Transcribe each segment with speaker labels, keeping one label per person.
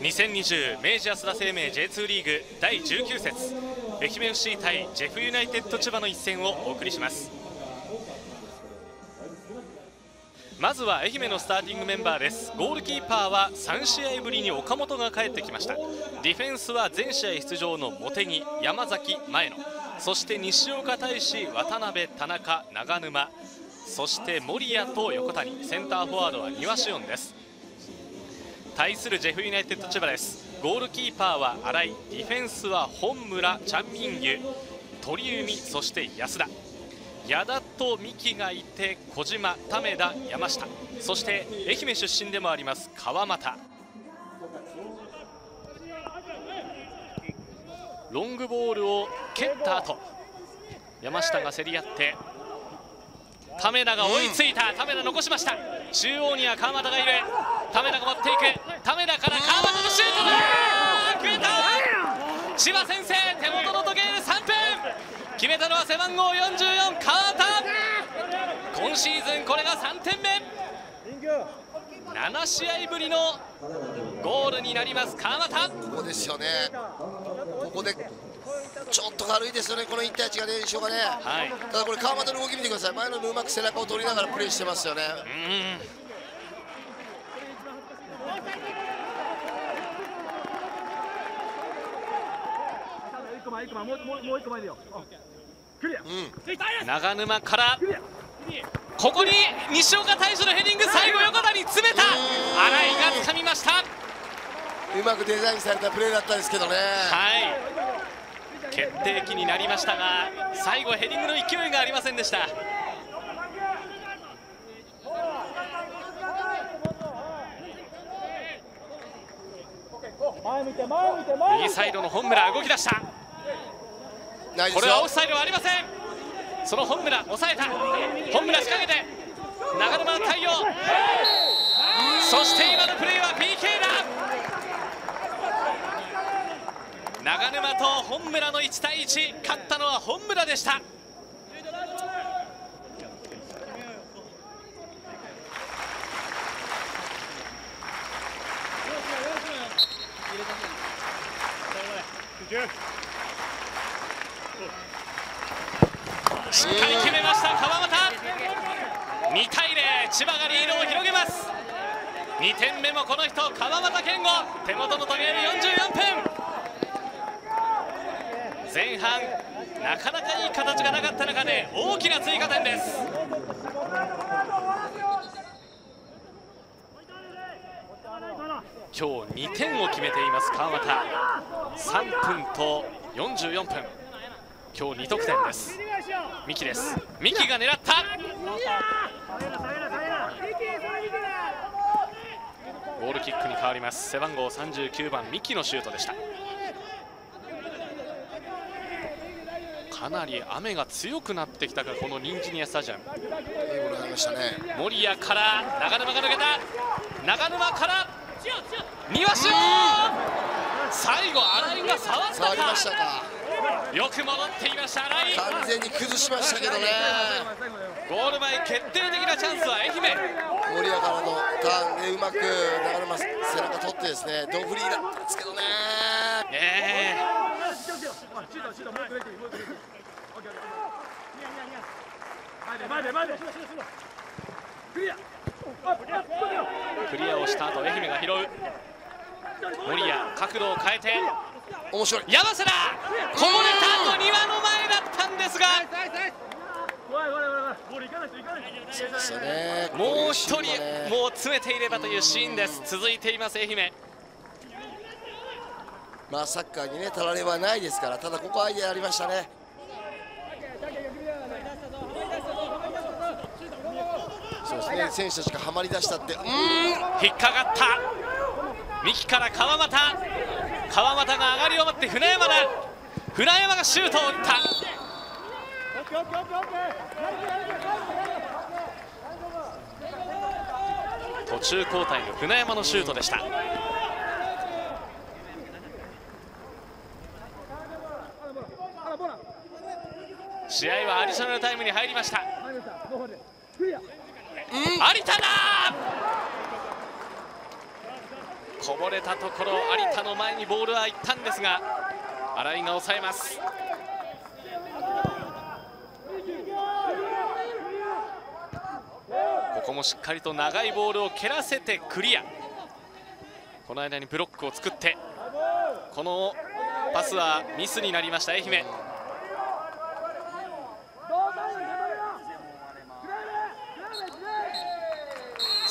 Speaker 1: 2020明治安田生命 J2 リーグ第19節愛媛 FC 対ジェフユナイテッド千葉の一戦をお送りします。まずは愛媛のスターティングメンバーです。ゴールキーパーは3試合ぶりに岡本が帰ってきました。ディフェンスは全試合出場の茂木山崎前野。そして西岡大志渡辺田中長沼そして守谷と横谷センターフォワードは庭志音です対するジェフユナイテッド千葉です。ゴールキーパーは新井ディフェンスは本村チャンミンギュ鳥海そして安田。矢田と三木がいて小島為田山下。そして愛媛出身でもあります川又。ロングボールを蹴った後山下が競り合って為田が追いついた、為田残しました。中央には川又がいる。為田が持っていく。為田から川又のシュートだ。決めた千葉先生手元の時計で3分。決めたのは背番号44川田今シーズンこれが3点目。7試合ぶりのゴールになります川又
Speaker 2: ここですよね。ここでちょっと軽いですよね、この1対1がね、印象がね、はい、ただこれ、川又の動き見てください、前のうまく背中を取りながらプレーしてますよね。
Speaker 1: 長沼からここに西岡大樹のヘディング最後横田に詰めた。新井が掴みました。
Speaker 2: うまくデザインされたプレーだったんですけどね。
Speaker 1: はい。決定機になりましたが最後ヘディングの勢いがありませんでした右サイドの本村動き出した。これはオフサイドはありません。その本村抑えた。本村仕掛けて長沼の対応。そして今のプレーは PK だ。長沼と本村の1対1勝ったのは本村でしたしっかり決めました。川又2対0千葉がリードを広げます2点目もこの人。川又健吾。手元の時計で44分。前半なかなかいい形がなかった中で大きな追加点です。今日2点を決めています川又。3分と44分。今日2得点です。三木です。三木が狙った。ゴールキックに変わります。背番号39番三木のシュートでした。かなり雨が強くなってきたかこのニンジニアスタジアム。守谷から長沼が抜けた。長沼から庭師最後新井が触ったか。
Speaker 2: ましたか。
Speaker 1: よく戻っていました新井。
Speaker 2: 完全に崩しましたけどね。
Speaker 1: ゴール前決定的なチャンスは愛媛。
Speaker 2: 守谷からのターンでうまく長沼背中取ってですねドフリーだったんですけどね。え。えー
Speaker 1: クリア。をした。後愛媛が拾う。森谷角度を変えて。
Speaker 2: 面白い。
Speaker 1: 山瀬だ。こぼれた後庭の前だったんですが。もう一人もう詰めていればというシーンです。続いています愛媛。
Speaker 2: まあサッカーにねたられはないですからただここアイデアありましたねそうですね。選手たちがはまりだしたって。うん。
Speaker 1: 引っかかった。三木から川又。川又が上がりを待って船山だ。船山がシュートを打った。途中交代の船山のシュートでした。試合はアディショナルタイムに入りました有田だ。こぼれたところ有田の前にボールは行ったんですが新井が抑えます。ここもしっかりと長いボールを蹴らせてクリア。この間にブロックを作ってこのパスはミスになりました愛媛。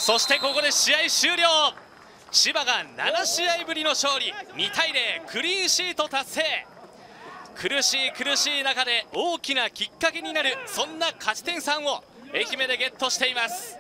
Speaker 1: そしてここで試合終了。千葉が7試合ぶりの勝利。2対0クリーンシート達成。苦しい苦しい中で大きなきっかけになるそんな勝ち点3を愛媛でゲットしています。